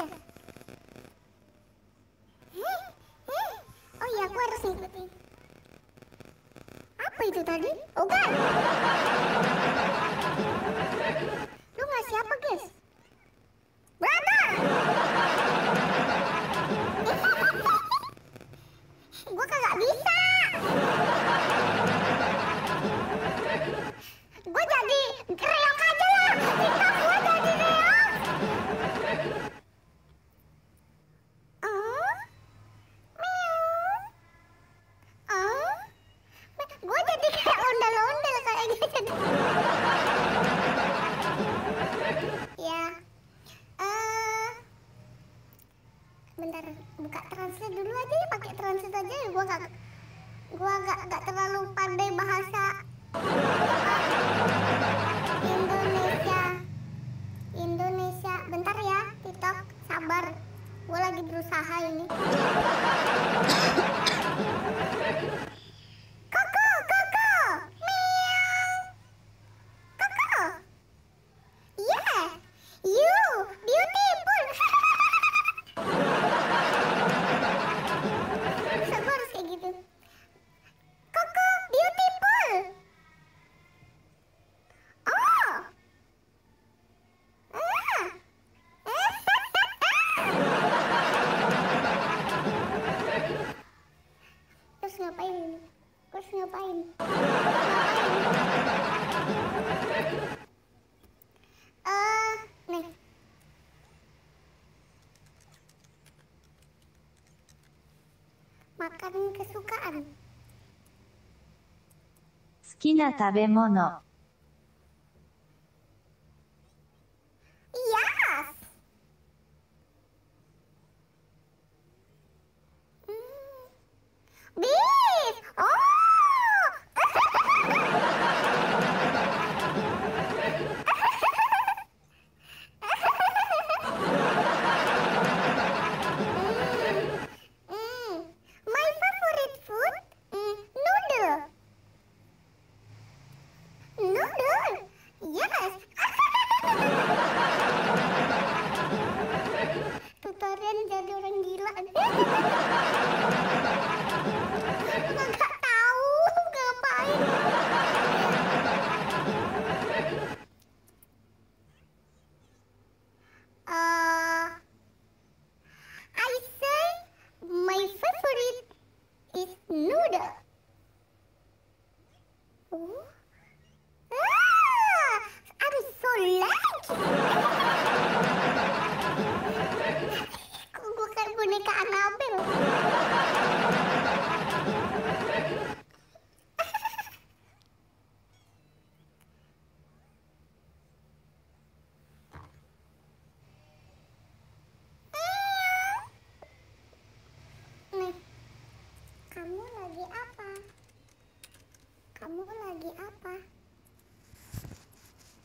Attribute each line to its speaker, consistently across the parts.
Speaker 1: aja oh iya aku harus ngikutin apa itu tadi? Ogan! gua gak gak, gak terlalu pandai bahasa Indonesia. Indonesia. Bentar ya TikTok. Sabar. Gue lagi berusaha ini. makanan kesukaan.
Speaker 2: 好きな食べ物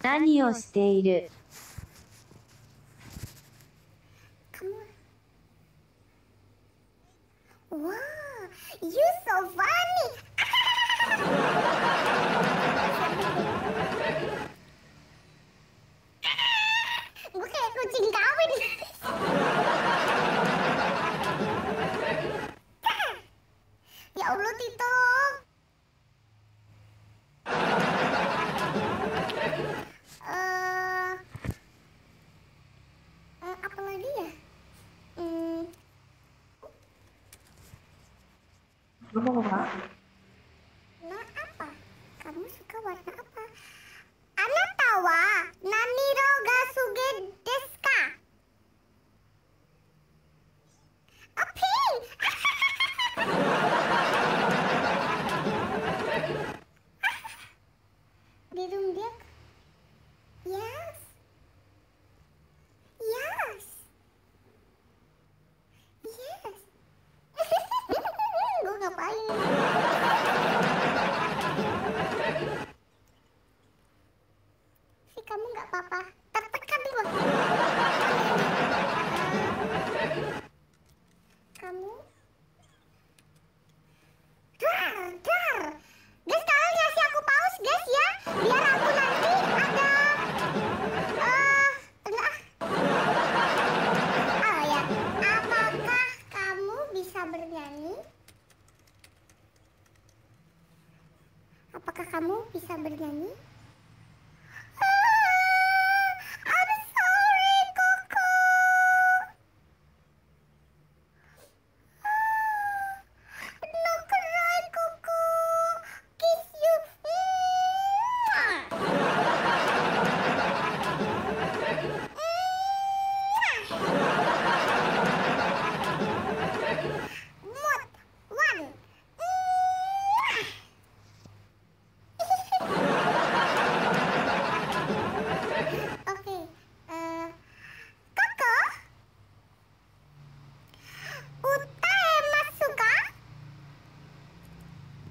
Speaker 2: 何をしている？
Speaker 3: Pak.
Speaker 1: Nah apa? Kamu suka warna apa? Anatawa nani ga suge desu.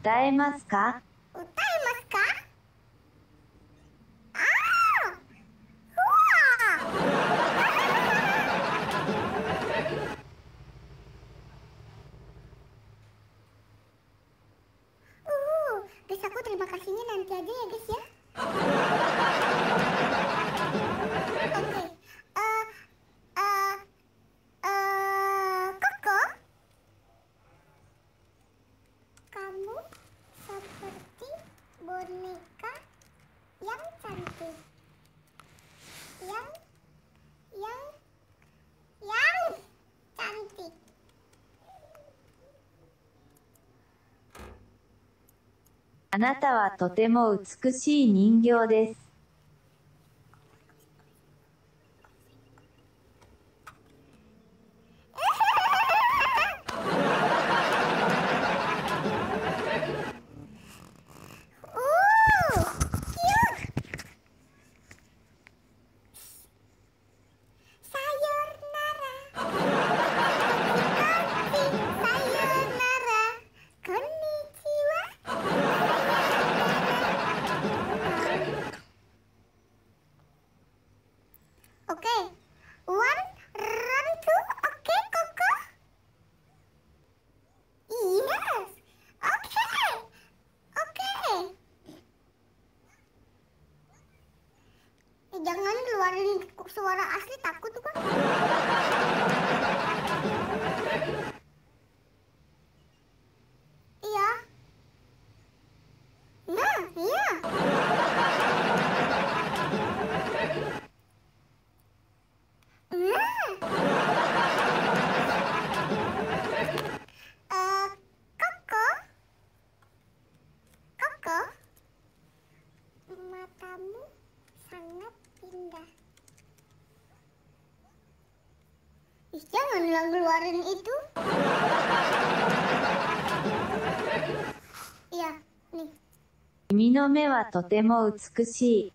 Speaker 1: 歌えますか？あなたはとても美しい人形です。
Speaker 2: suara asli takut tuh kan
Speaker 1: 目はとても美しい。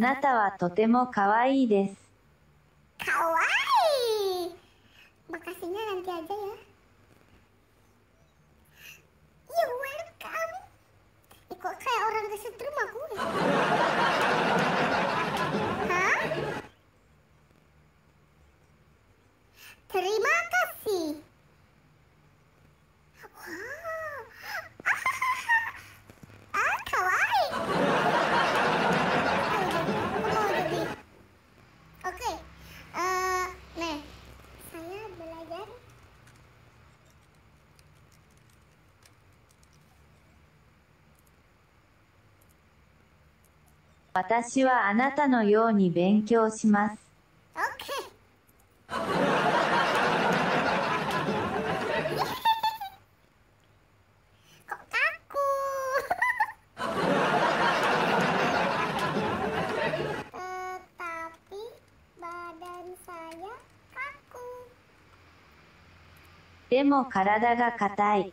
Speaker 1: あなたはとても可愛いです。私はあなたのように勉強します。
Speaker 2: OK!
Speaker 1: でも体が硬い。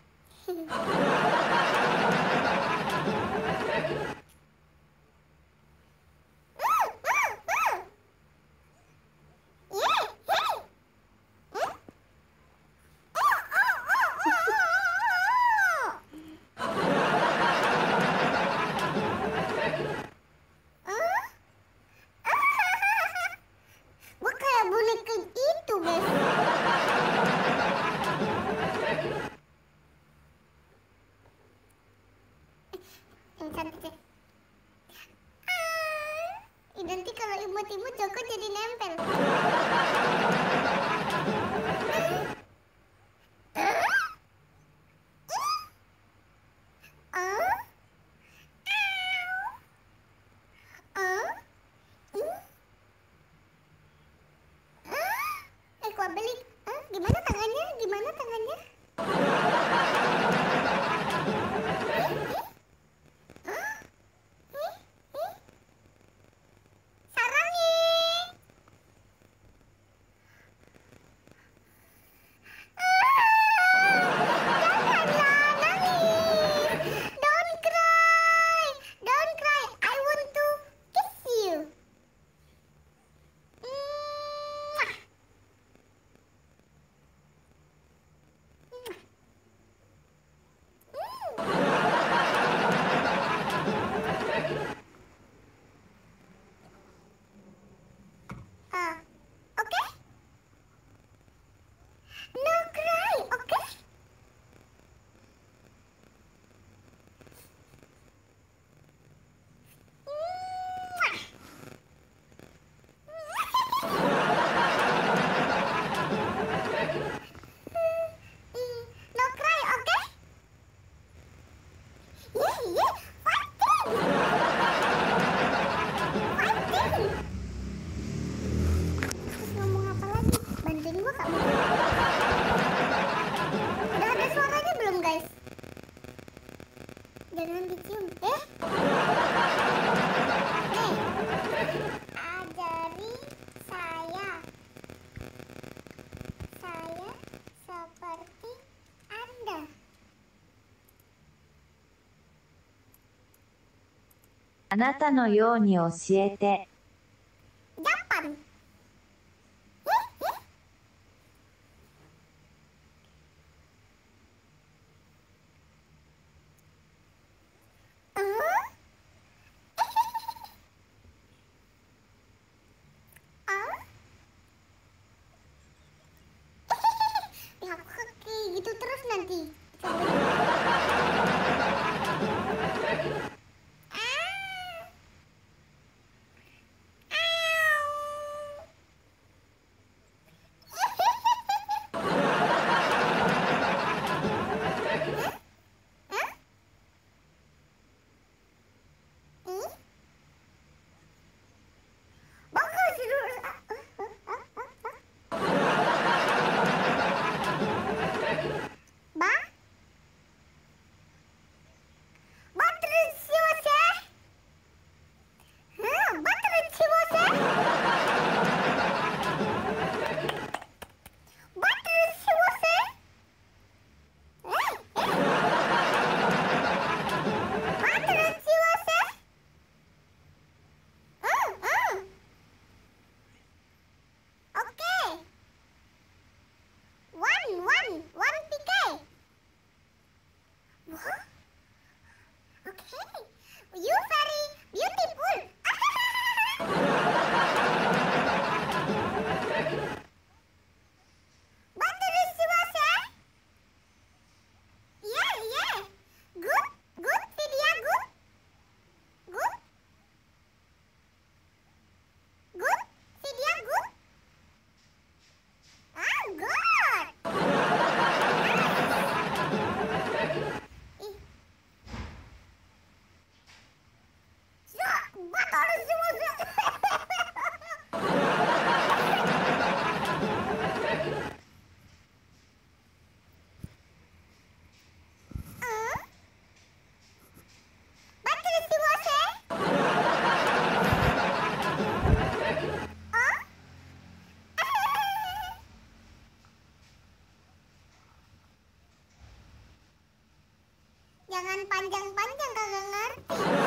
Speaker 1: あなたのように教えて。
Speaker 2: ダンパル。Thank you.
Speaker 1: jangan panjang-panjang kagak ngerti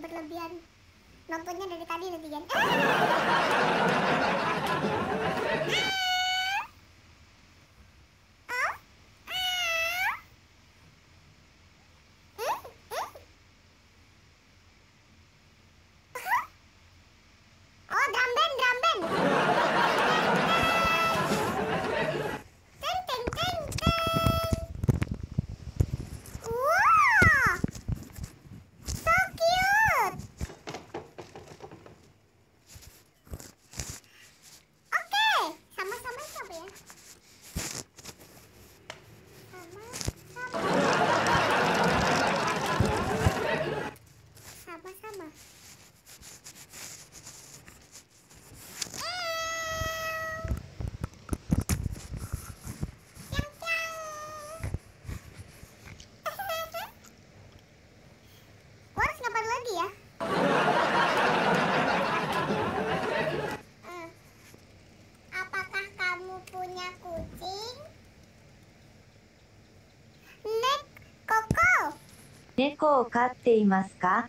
Speaker 1: berlebihan. Nontonnya dari tadi nanti kan
Speaker 2: 猫を飼っていますか？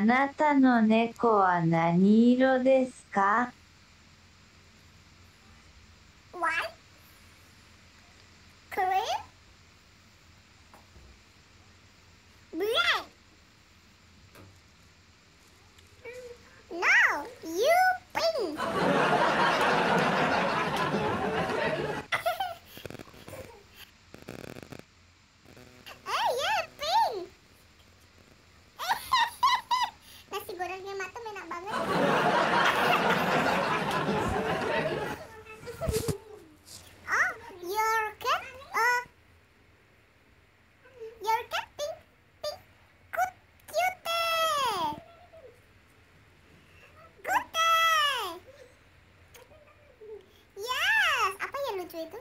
Speaker 2: あなたの猫は何色ですか
Speaker 1: No, you pink. Apa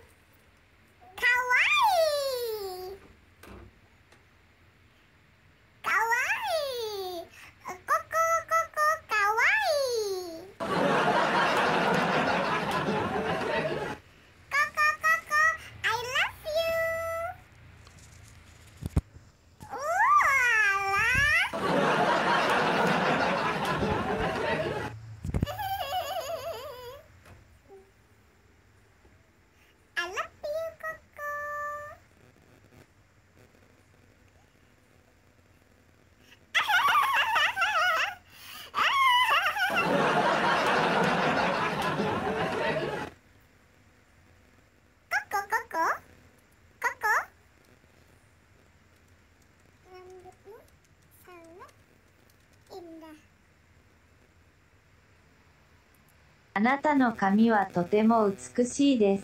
Speaker 2: あなたの髪はとても美しいです。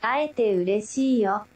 Speaker 2: 会えて嬉しいよ。